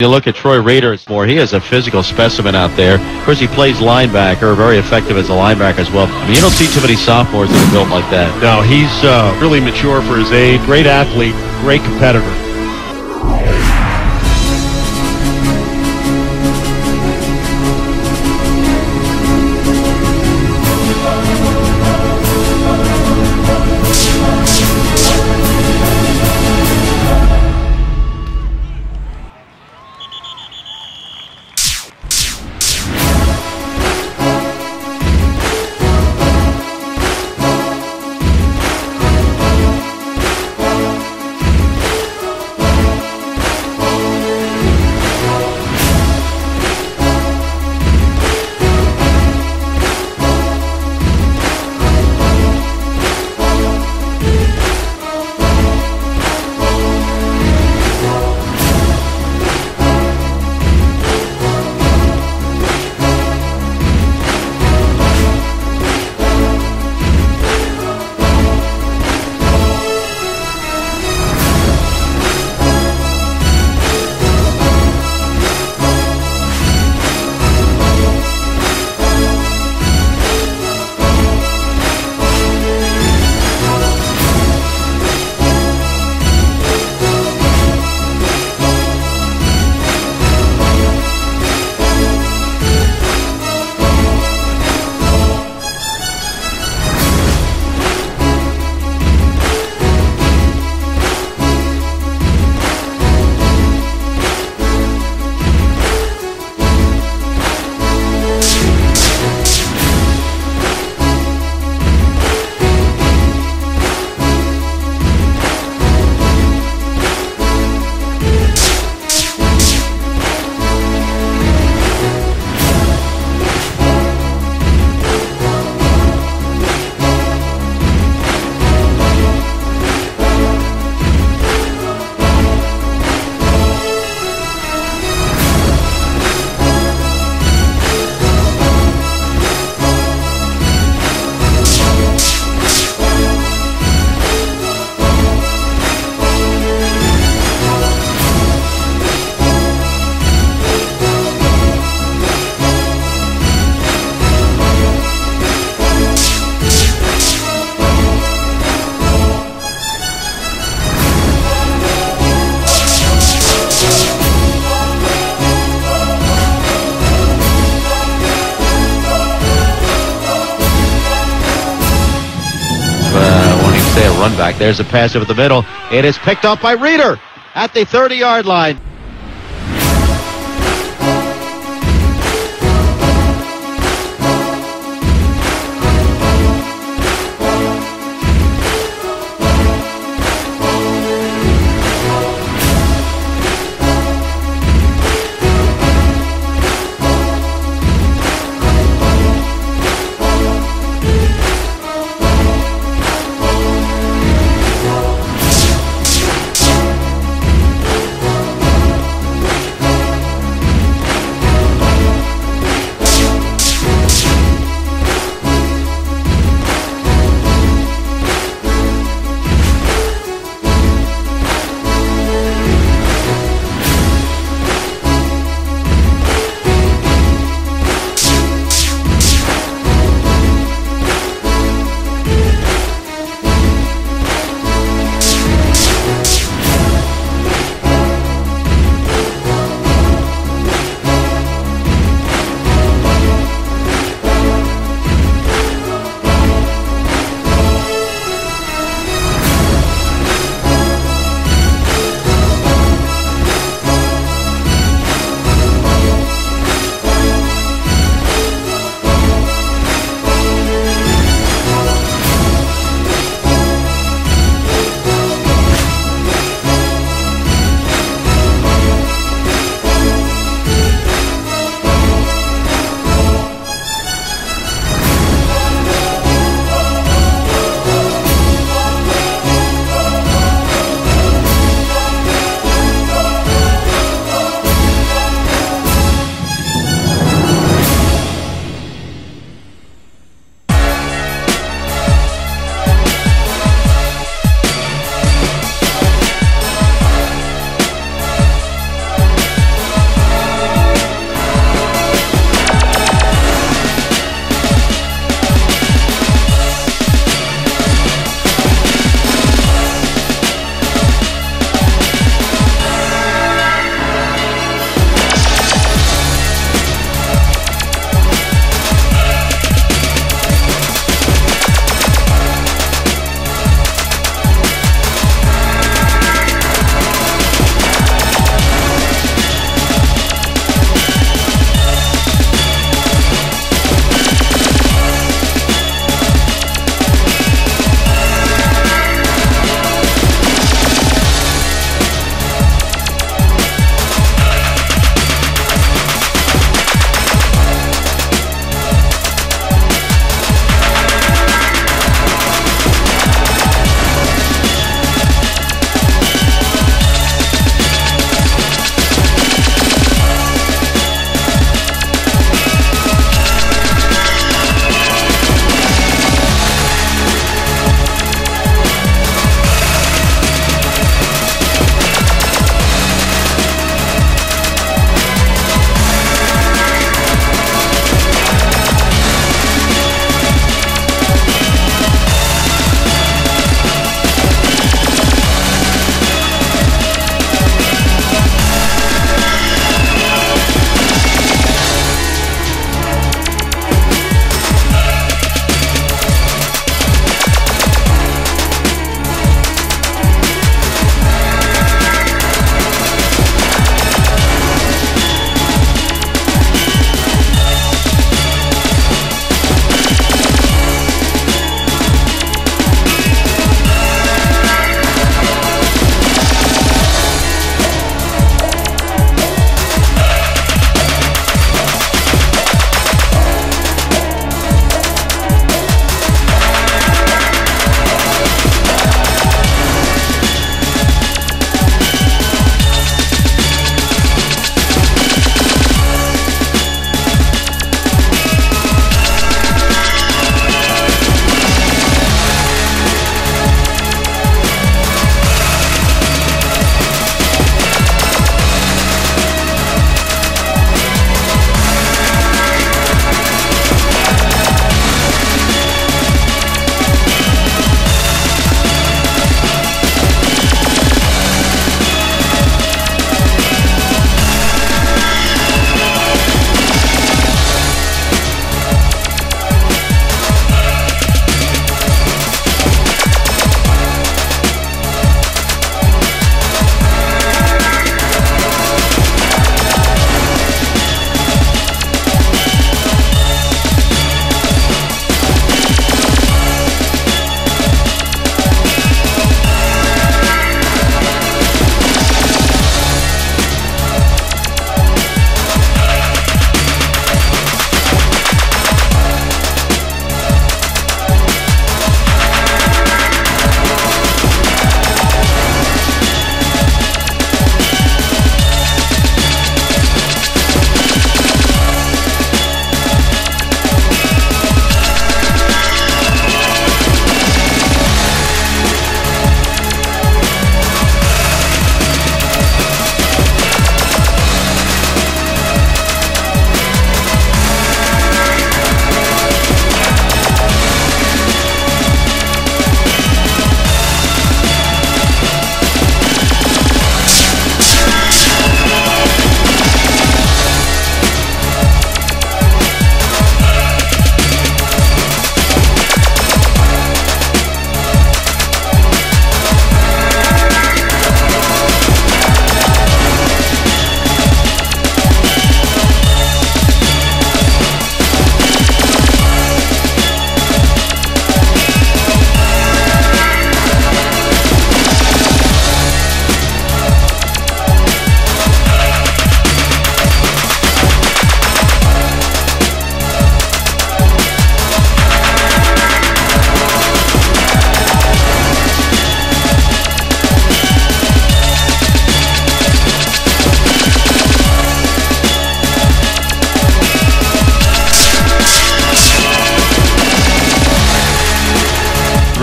You look at Troy Reeder, it's more. He is a physical specimen out there. Of course, he plays linebacker, very effective as a linebacker as well. I mean, you don't see too many sophomores that are built like that. No, he's uh, really mature for his age. Great athlete, great competitor. Back, there's a pass over the middle. It is picked up by Reeder at the 30-yard line.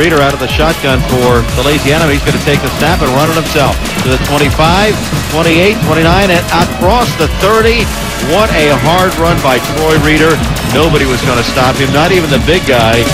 Reeder out of the shotgun for the Salesianum. He's going to take the snap and run it himself to the 25, 28, 29, and across the 30. What a hard run by Troy Reeder. Nobody was going to stop him, not even the big guy.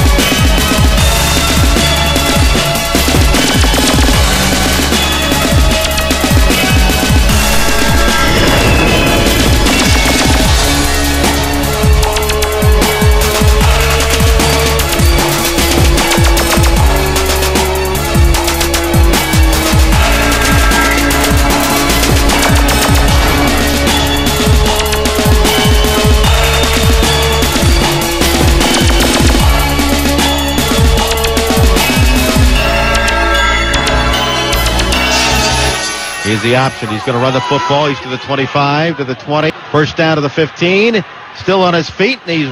He's the option. He's going to run the football. He's to the 25, to the 20. First down to the 15. Still on his feet, and he's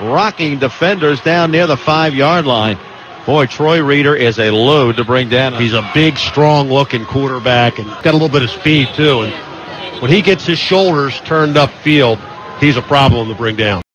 rocking defenders down near the five-yard line. Boy, Troy Reeder is a load to bring down. He's a big, strong-looking quarterback and got a little bit of speed, too. And when he gets his shoulders turned upfield, he's a problem to bring down.